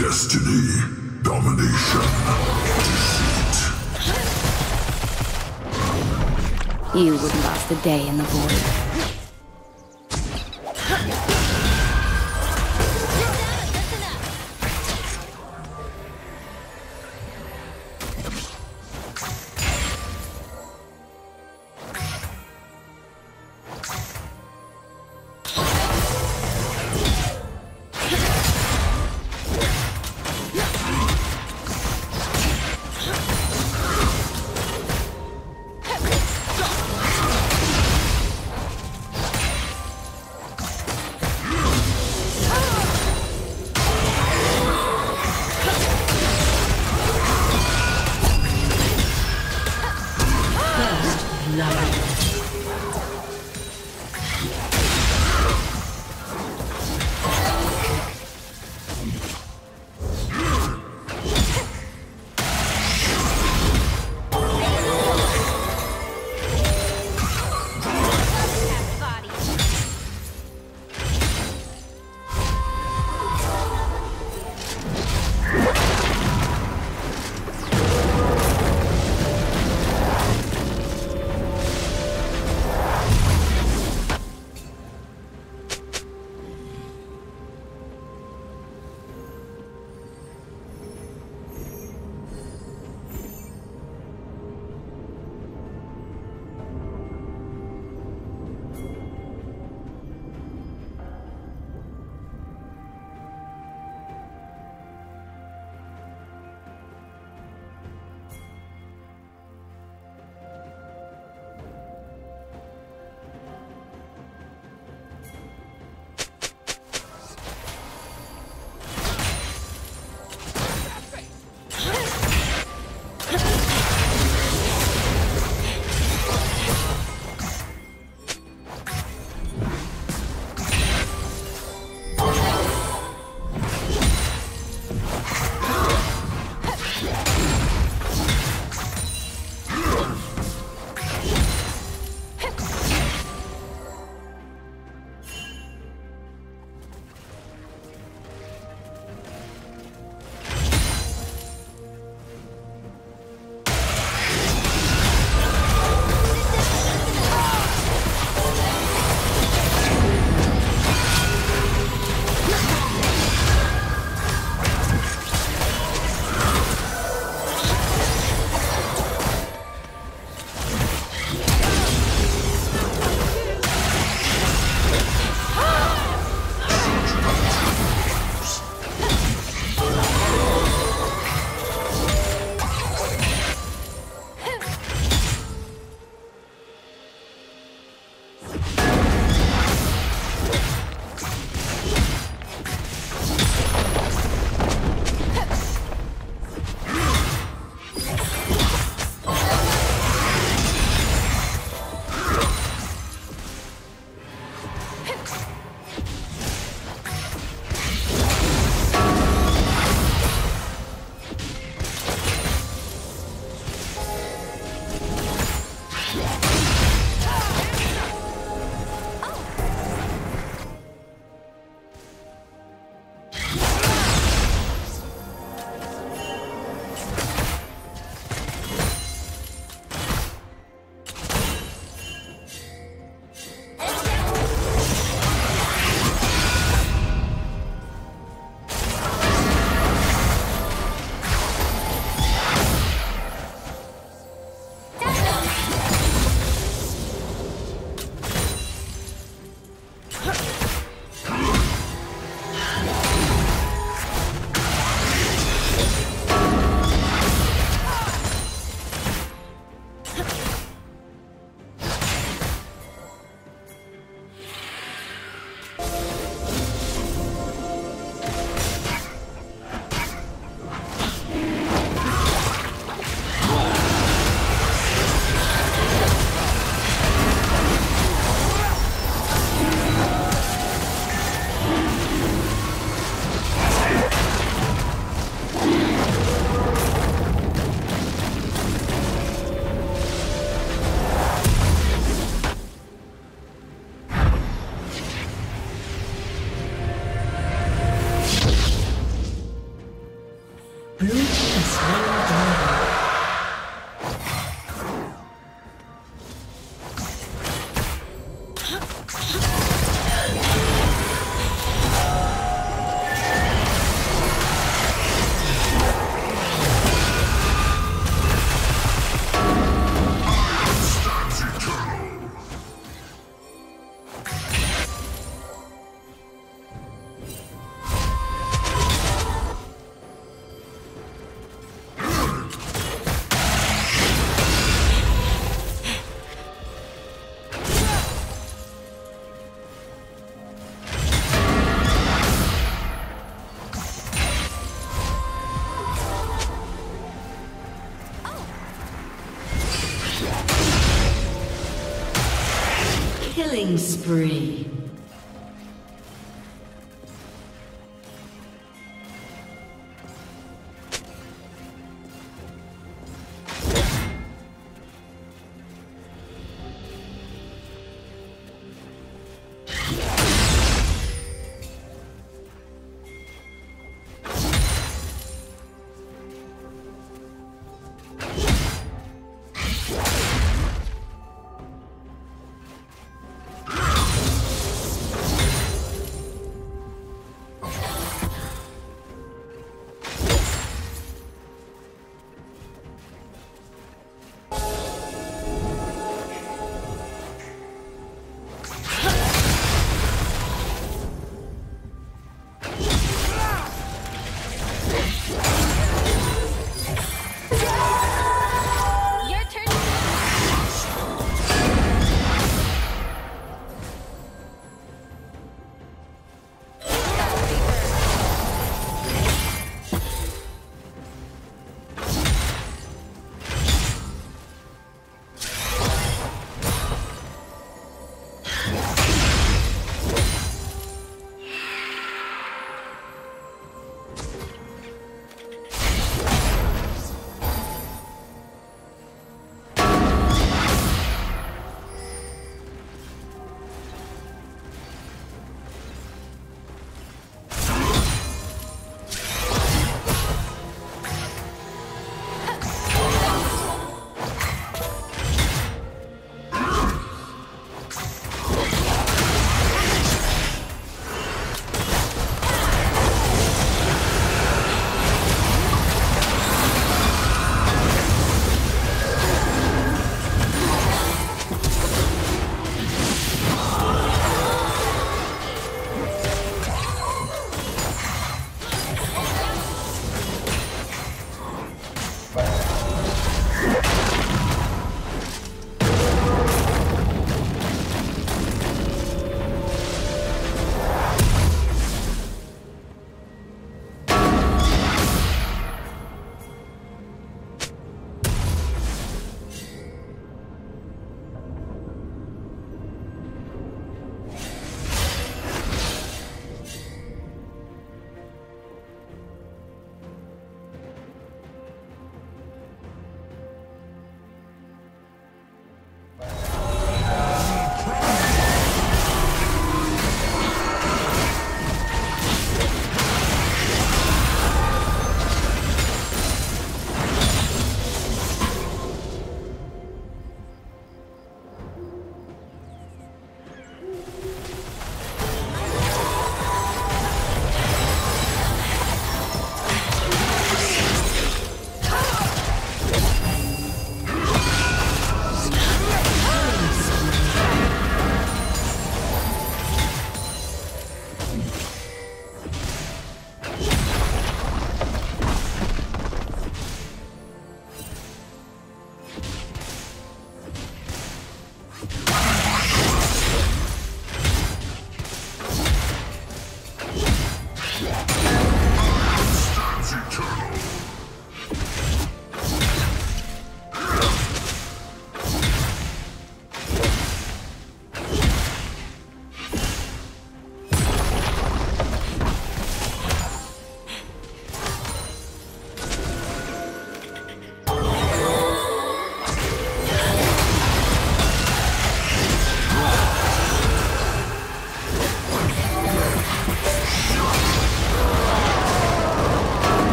Destiny, domination, deceit. You wouldn't last a day in the void. Killing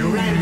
Rampage.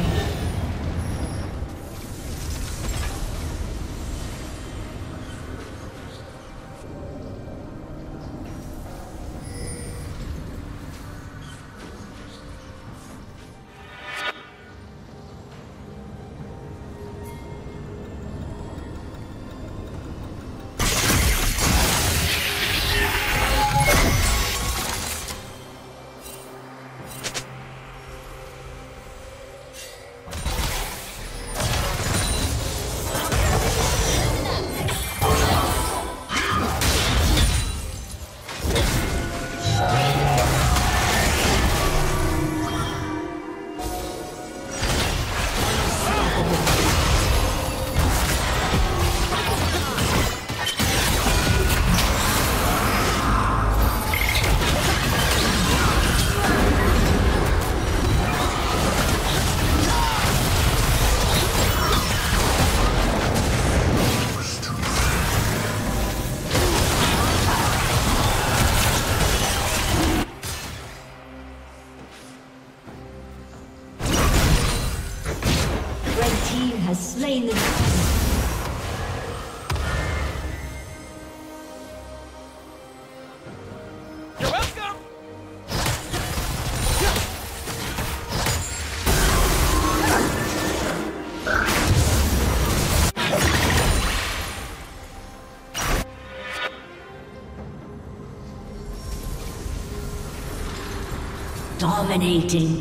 Dominating.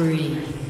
Breathe.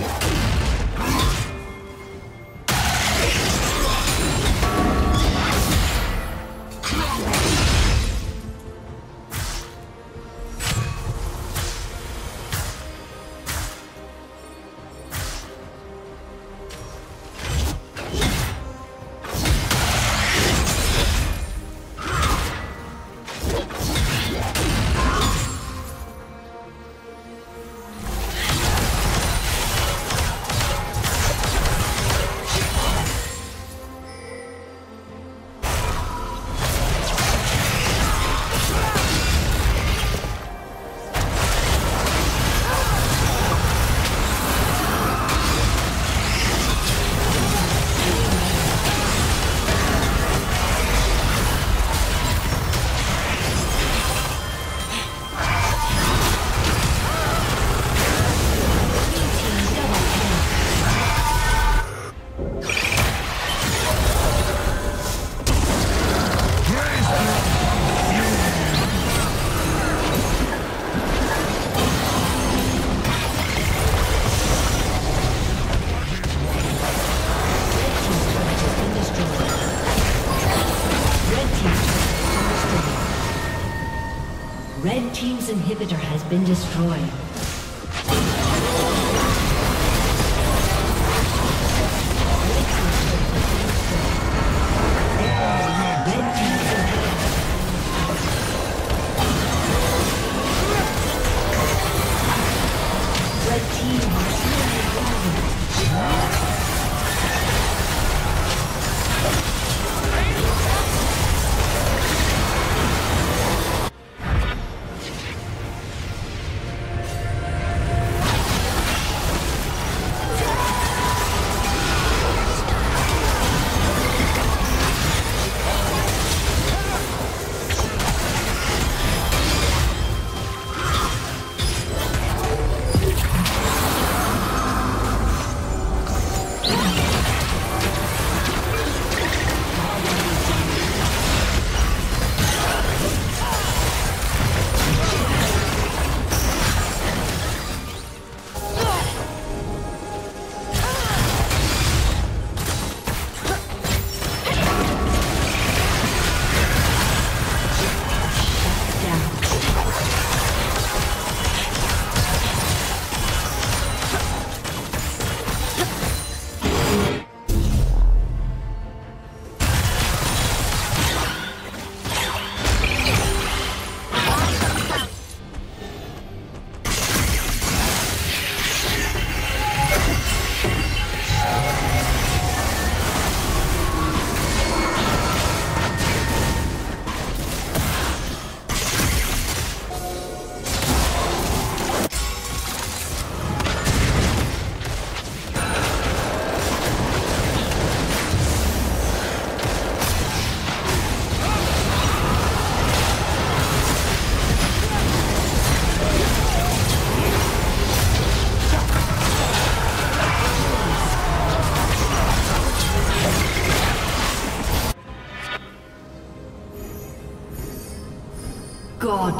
Yeah. Been destroyed.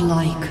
Godlike.